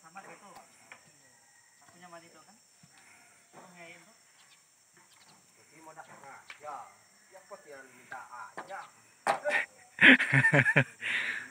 sama kayak itu. Akunya mandi itu kan? Pengayin ya, tuh jadi mau dah ya ya pot yang minta aja